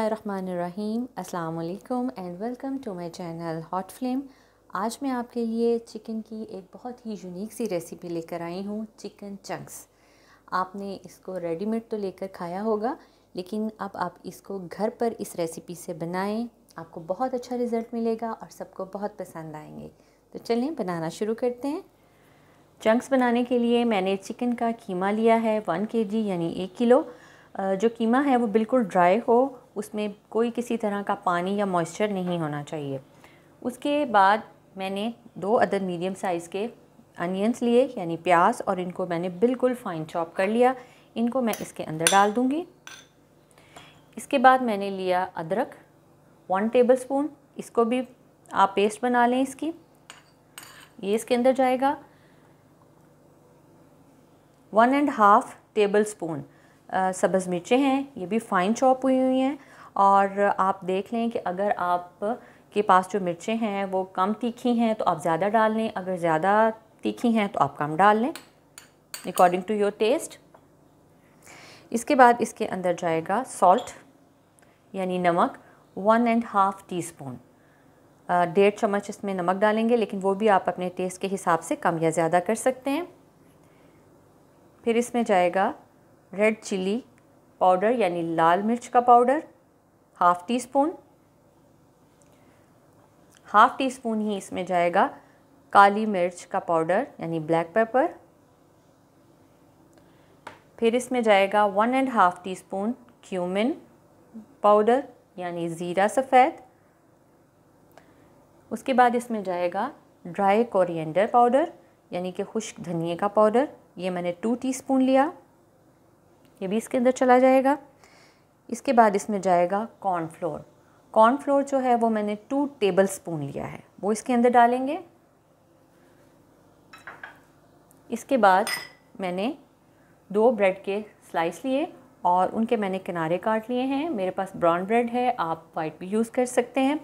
बिसमीम अल्लाम and welcome to my channel hot flame. आज मैं आपके लिए चिकन की एक बहुत ही यूनिक सी रेसिपी लेकर आई हूँ, चिकन चंक्स। आपने इसको रेडीमेड तो लेकर खाया होगा, लेकिन अब आप इसको घर पर इस रेसिपी से बनाएँ। आपको बहुत अच्छा रिज़ल्ट मिलेगा और सबको बहुत पसंद आएँगे। तो चलें, बनाना शुरू करते हैं। चंक्स बनाने के लिए मैंने चिकन का कीमा लिया है, वन के जी यानी एक किलो। जो कीमा है वो बिल्कुल ड्राई हो उसमें कोई किसी तरह का पानी या मॉइस्चर नहीं होना चाहिए। उसके बाद मैंने दो अदर मीडियम साइज़ के अनियंस लिए, यानी प्याज, और इनको मैंने बिल्कुल फ़ाइन चॉप कर लिया। इनको मैं इसके अंदर डाल दूँगी। इसके बाद मैंने लिया अदरक वन टेबल स्पून इसको भी आप पेस्ट बना लें इसकी। ये इसके अंदर जाएगा। One and half tablespoon सब्ज़ मिर्चें हैं, ये भी फ़ाइन चॉप हुई हुई हैं और आप देख लें कि अगर आप के पास जो मिर्चें हैं वो कम तीखी हैं तो आप ज़्यादा डाल लें, अगर ज़्यादा तीखी हैं तो आप कम डाल लें अकॉर्डिंग टू योर टेस्ट इसके बाद इसके अंदर जाएगा सॉल्ट यानी नमक one and half teaspoon डेढ़ चम्मच इसमें नमक डालेंगे, लेकिन वो भी आप अपने टेस्ट के हिसाब से कम या ज़्यादा कर सकते हैं। फिर इसमें जाएगा रेड चिली पाउडर यानी लाल मिर्च का powder half teaspoon half teaspoon ही इसमें जाएगा काली मिर्च का पाउडर यानी ब्लैक पेपर फिर इसमें जाएगा one and half teaspoon cumin powder यानी ज़ीरा सफ़ेद. उसके बाद इसमें जाएगा ड्राई कोरिएंडर पाउडर यानी कि खुश्क धनिए का पाउडर ये मैंने टू टीस्पून लिया. ये भी इसके अंदर चला जाएगा। इसके बाद इसमें जाएगा कॉर्नफ्लोर कॉर्नफ्लोर जो है वो मैंने टू टेबल स्पून लिया है। वो इसके अंदर डालेंगे। इसके बाद मैंने दो ब्रेड के स्लाइस लिए और उनके मैंने किनारे काट लिए हैं। मेरे पास ब्राउन ब्रेड है, आप वाइट भी यूज़ कर सकते हैं।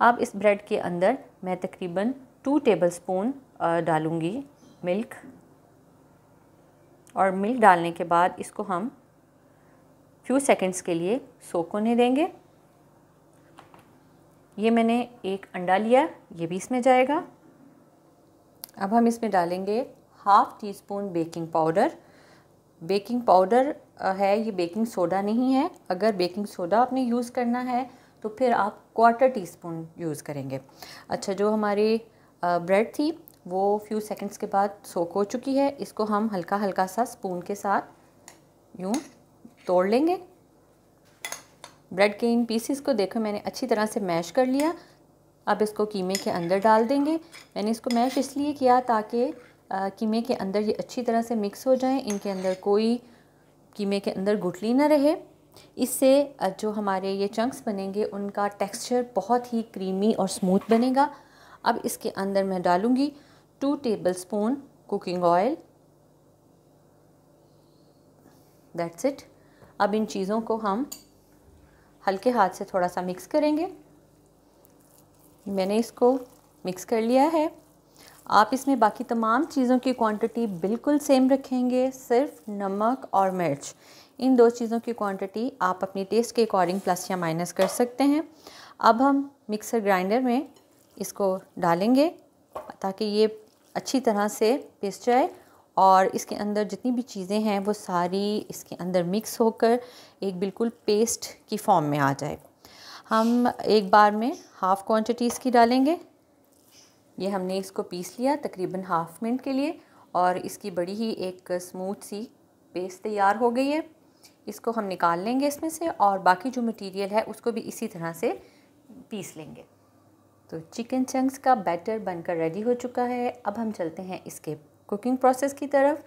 अब इस ब्रेड के अंदर मैं तकरीबन टू टेबल स्पून डालूँगी मिल्क और मिल्क डालने के बाद इसको हम फ्यू सेकंड्स के लिए सोक होने देंगे। ये मैंने एक अंडा लिया, ये भी इसमें जाएगा। अब हम इसमें डालेंगे half teaspoon baking powder baking powder है, ये बेकिंग सोडा नहीं है। अगर बेकिंग सोडा आपने यूज़ करना है तो फिर आप क्वार्टर टी स्पून यूज़ करेंगे। अच्छा जो हमारी ब्रेड थी वो फ्यू सेकंड्स के बाद सोक हो चुकी है। इसको हम हल्का हल्का सा स्पून के साथ यूँ तोड़ लेंगे। ब्रेड के इन पीसीस को देखो, मैंने अच्छी तरह से मैश कर लिया। अब इसको कीमे के अंदर डाल देंगे। मैंने इसको मैश इसलिए किया ताकि कीमे के अंदर ये अच्छी तरह से मिक्स हो जाएँ। इनके अंदर कोई कीमे के अंदर गुठली ना रहे। इससे जो हमारे ये चंक्स बनेंगे, उनका टेक्सचर बहुत ही क्रीमी और स्मूथ बनेगा। अब इसके अंदर मैं डालूँगी। Two tablespoon cooking oil that's it अब इन चीज़ों को हम हल्के हाथ से थोड़ा सा मिक्स करेंगे। मैंने इसको मिक्स कर लिया है। आप इसमें बाकी तमाम चीज़ों की क्वांटिटी बिल्कुल सेम रखेंगे, सिर्फ़ नमक और मिर्च। इन दो चीज़ों की क्वांटिटी आप अपनी टेस्ट के अकॉर्डिंग प्लस या माइनस कर सकते हैं। अब हम मिक्सर ग्राइंडर में इसको डालेंगे ताकि ये अच्छी तरह से पिस जाए और इसके अंदर जितनी भी चीज़ें हैं, वो सारी इसके अंदर मिक्स होकर एक बिल्कुल पेस्ट की फॉर्म में आ जाए। हम एक बार में हाफ़ क्वांटिटी इसकी डालेंगे। ये हमने इसको पीस लिया तकरीबन हाफ़ मिनट के लिए और इसकी बड़ी ही एक स्मूथ सी पेस्ट तैयार हो गई है। इसको हम निकाल लेंगे इसमें से और बाकी जो मटेरियल है, उसको भी इसी तरह से पीस लेंगे। तो चिकन चंक्स का बैटर बनकर रेडी हो चुका है। अब हम चलते हैं इसके कुकिंग प्रोसेस की तरफ़।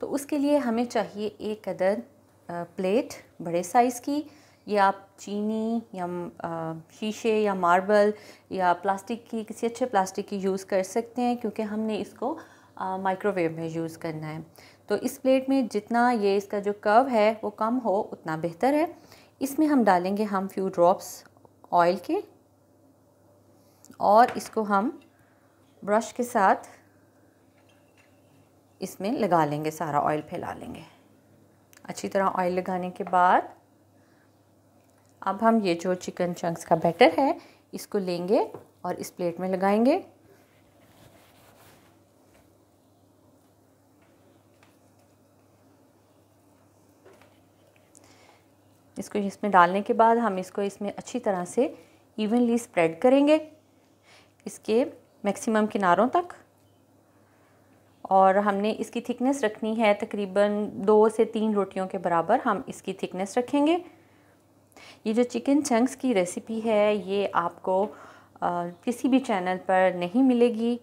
तो उसके लिए हमें चाहिए एक अदर प्लेट बड़े साइज़ की। या आप चीनी, या शीशे, या मार्बल या प्लास्टिक की, किसी अच्छे प्लास्टिक की यूज़ कर सकते हैं, क्योंकि हमने इसको माइक्रोवेव में यूज़ करना है। तो इस प्लेट में जितना ये इसका जो कर्व है, वो कम हो, उतना बेहतर है। इसमें हम डालेंगे हम फ्यू ड्रॉप्स ऑयल के। और इसको हम ब्रश के साथ इसमें लगा लेंगे, सारा ऑयल फैला लेंगे। अच्छी तरह ऑयल लगाने के बाद अब हम ये जो चिकन चंक्स का बैटर है, इसको लेंगे और इस प्लेट में लगाएँगे। इसको इसमें डालने के बाद हम इसको इसमें अच्छी तरह से इवनली स्प्रेड करेंगे। इसके मैक्सिमम किनारों तक। और हमने इसकी थिकनेस रखनी है तकरीबन दो से तीन रोटियों के बराबर हम इसकी थिकनेस रखेंगे। ये जो चिकन चंक्स की रेसिपी है, ये आपको किसी भी चैनल पर नहीं मिलेगी।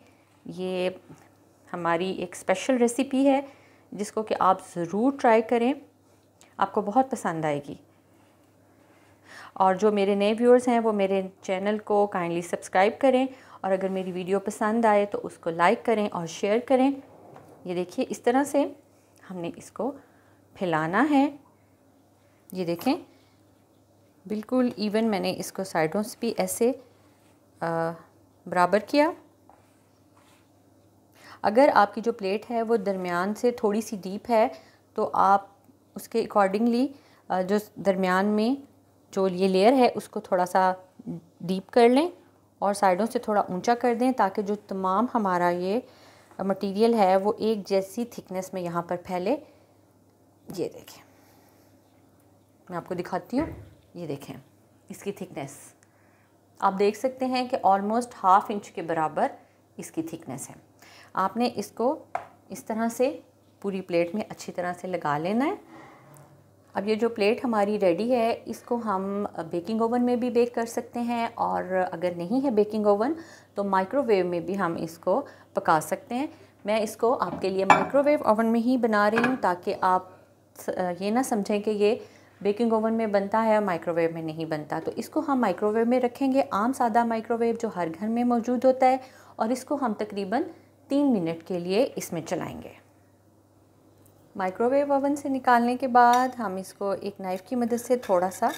ये हमारी एक स्पेशल रेसिपी है, जिसको कि आप ज़रूर ट्राई करें। आपको बहुत पसंद आएगी। और जो मेरे नए व्यूअर्स हैं, वो मेरे चैनल को काइंडली सब्सक्राइब करें और अगर मेरी वीडियो पसंद आए तो उसको लाइक करें और शेयर करें। ये देखिए, इस तरह से हमने इसको फैलाना है। ये देखें, बिल्कुल इवन मैंने इसको साइडों से भी ऐसे बराबर किया। अगर आपकी जो प्लेट है वो दरमियान से थोड़ी सी डीप है तो आप उसके अकॉर्डिंगली जो दरमियान में जो ये लेयर है, उसको थोड़ा सा डीप कर लें। और साइडों से थोड़ा ऊँचा कर दें ताकि जो तमाम हमारा ये मटेरियल है वो एक जैसी थिकनेस में यहाँ पर फैले। ये देखें। मैं आपको दिखाती हूँ। ये देखें। इसकी थिकनेस आप देख सकते हैं कि ऑलमोस्ट हाफ़ इंच के बराबर इसकी थिकनेस है। आपने इसको इस तरह से पूरी प्लेट में अच्छी तरह से लगा लेना है। अब ये जो प्लेट हमारी रेडी है, इसको हम बेकिंग ओवन में भी बेक कर सकते हैं और अगर नहीं है बेकिंग ओवन तो माइक्रोवेव में भी हम इसको पका सकते हैं। मैं इसको आपके लिए माइक्रोवेव ओवन में ही बना रही हूँ ताकि आप ये ना समझें कि ये बेकिंग ओवन में बनता है और माइक्रोवेव में नहीं बनता। तो इसको हम माइक्रोवेव में रखेंगे। आम सादा माइक्रोवेव जो हर घर में मौजूद होता है और इसको हम तकरीबन तीन मिनट के लिए इसमें चलाएँगे। माइक्रोवेव ओवन से निकालने के बाद हम इसको एक नाइफ़ की मदद से थोड़ा सा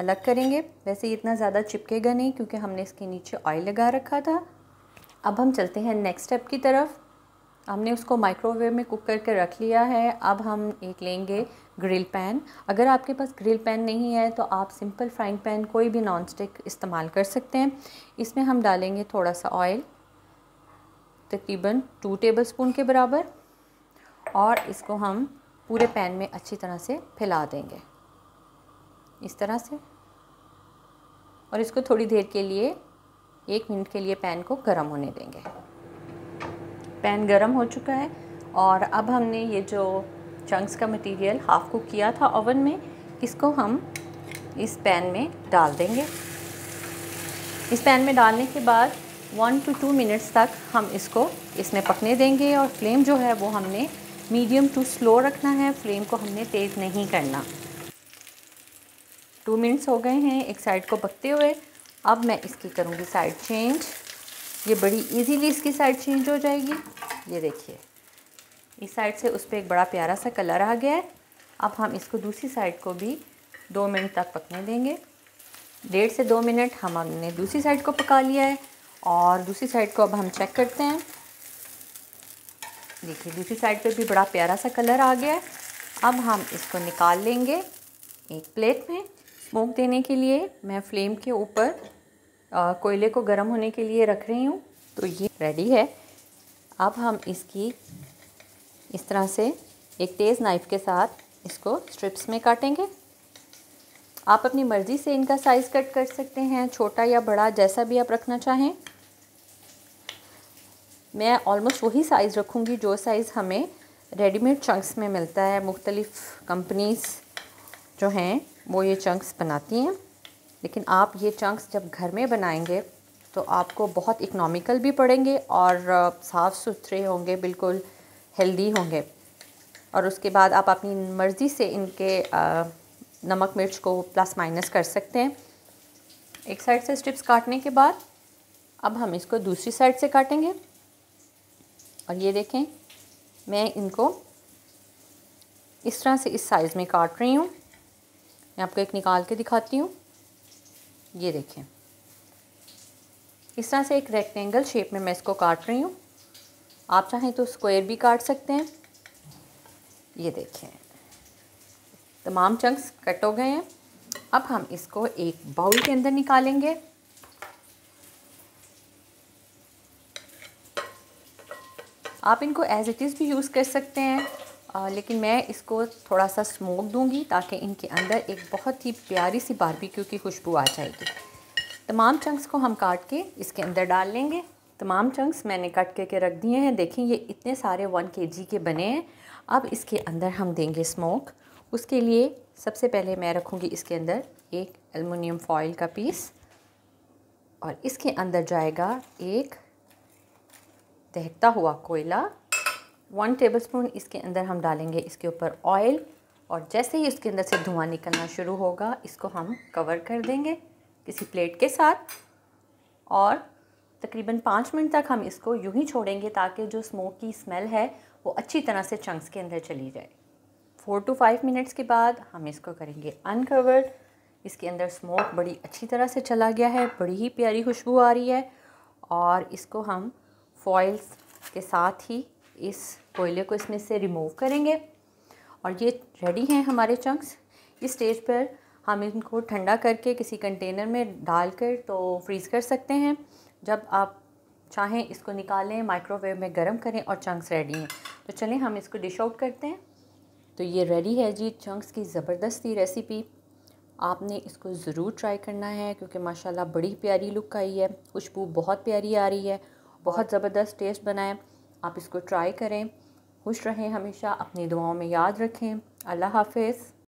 अलग करेंगे। वैसे इतना ज़्यादा चिपकेगा नहीं क्योंकि हमने इसके नीचे ऑयल लगा रखा था। अब हम चलते हैं नेक्स्ट स्टेप की तरफ़। हमने उसको माइक्रोवेव में कुक करके रख लिया है। अब हम एक लेंगे ग्रिल पैन अगर आपके पास ग्रिल पैन नहीं है तो आप सिंपल फ्राइंग पैन कोई भी नॉन स्टिक इस्तेमाल कर सकते हैं। इसमें हम डालेंगे थोड़ा सा ऑयल तकरीबन टू टेबल स्पून के बराबर। और इसको हम पूरे पैन में अच्छी तरह से फैला देंगे। इस तरह से। और इसको थोड़ी देर के लिए, एक मिनट के लिए पैन को गर्म होने देंगे। पैन गर्म हो चुका है और अब हमने ये जो चंक्स का मटेरियल हाफ़ कुक किया था ओवन में, इसको हम इस पैन में डाल देंगे। इस पैन में डालने के बाद वन टू टू मिनट्स तक हम इसको इसमें पकने देंगे और फ्लेम जो है वो हमने मीडियम टू स्लो रखना है, फ्लेम को हमने तेज़ नहीं करना। टू मिनट्स हो गए हैं एक साइड को पकते हुए। अब मैं इसकी करूँगी साइड चेंज। ये बड़ी इजीली इसकी साइड चेंज हो जाएगी। ये देखिए, इस साइड से उस पर एक बड़ा प्यारा सा कलर आ गया है। अब हम इसको दूसरी साइड को भी दो मिनट तक पकने देंगे। डेढ़ से दो मिनट हम हमने दूसरी साइड को पका लिया है और दूसरी साइड को अब हम चेक करते हैं। देखिए, दूसरी साइड पे भी बड़ा प्यारा सा कलर आ गया है। अब हम इसको निकाल लेंगे एक प्लेट में स्मोक देने के लिए। मैं फ्लेम के ऊपर कोयले को गर्म होने के लिए रख रही हूँ तो ये रेडी है। अब हम इसकी, इस तरह से एक तेज़ नाइफ़ के साथ इसको स्ट्रिप्स में काटेंगे। आप अपनी मर्ज़ी से इनका साइज़ कट कर सकते हैं, छोटा या बड़ा, जैसा भी आप रखना चाहें। मैं ऑलमोस्ट वही साइज़ रखूँगी जो साइज़ हमें रेडीमेड चंक्स में मिलता है। मुख्तलिफ़ कंपनीज़ जो हैं, वो ये चंक्स बनाती हैं। लेकिन आप ये चंक्स जब घर में बनाएँगे तो आपको बहुत इकनॉमिकल भी पड़ेंगे और साफ़ सुथरे होंगे, बिल्कुल हेल्दी होंगे। और उसके बाद आप अपनी मर्ज़ी से इनके नमक मिर्च को प्लस माइनस कर सकते हैं। एक साइड से स्ट्रिप्स काटने के बाद, अब हम इसको दूसरी साइड से काटेंगे। और ये देखें, मैं इनको इस तरह से इस साइज़ में काट रही हूँ। मैं आपको एक निकाल के दिखाती हूँ। ये देखें। इस तरह से एक रेक्टेंगल शेप में मैं इसको काट रही हूँ। आप चाहें तो स्क्वायर भी काट सकते हैं। ये देखें। तमाम चंक्स कट हो गए हैं। अब हम इसको एक बाउल के अंदर निकालेंगे। आप इनको एज़ इट इज़ भी यूज़ कर सकते हैं। आ, लेकिन मैं इसको थोड़ा सा स्मोक दूँगी ताकि इनके अंदर एक बहुत ही प्यारी सी बारबेक्यू की खुशबू आ जाएगी। तमाम चंक्स को हम काट के इसके अंदर डाल लेंगे। तमाम चंक्स मैंने कट करके रख दिए हैं। देखें ये इतने सारे वन के जी के बने हैं। अब इसके अंदर हम देंगे स्मोक उसके लिए सबसे पहले मैं रखूँगी इसके अंदर एक एलमिनियम फॉइल का पीस और इसके अंदर जाएगा एक दहकता हुआ कोयला। वन टेबलस्पून इसके अंदर हम डालेंगे इसके ऊपर ऑयल और जैसे ही इसके अंदर से धुआँ निकलना शुरू होगा, इसको हम कवर कर देंगे किसी प्लेट के साथ। और तकरीबन पाँच मिनट तक हम इसको यूँ ही छोड़ेंगे ताकि जो स्मोक की स्मेल है, वो अच्छी तरह से चंक्स के अंदर चली जाए। फ़ोर टू फाइव मिनट्स के बाद हम इसको करेंगे अनकवर्ड इसके अंदर स्मोक बड़ी अच्छी तरह से चला गया है, बड़ी ही प्यारी खुशबू आ रही है। और इसको हम फॉइल्स के साथ ही इस कोयले को इसमें से रिमूव करेंगे। और ये रेडी हैं हमारे चंक्स इस स्टेज पर हम इनको ठंडा करके किसी कंटेनर में डालकर तो फ्रीज़ कर सकते हैं। जब आप चाहें इसको निकालें माइक्रोवेव में गर्म करें और चंक्स रेडी हैं। तो चलें हम इसको डिश आउट करते हैं। तो ये रेडी है जी चंक्स की ज़बरदस्ती रेसिपी आपने इसको ज़रूर ट्राई करना है क्योंकि माशाल्लाह बड़ी प्यारी लुक आई है। खुशबू बहुत प्यारी आ रही है। बहुत ज़बरदस्त टेस्ट बनाए। आप इसको ट्राई करें। खुश रहें हमेशा। अपनी दुआओं में याद रखें। अल्लाह हाफिज़।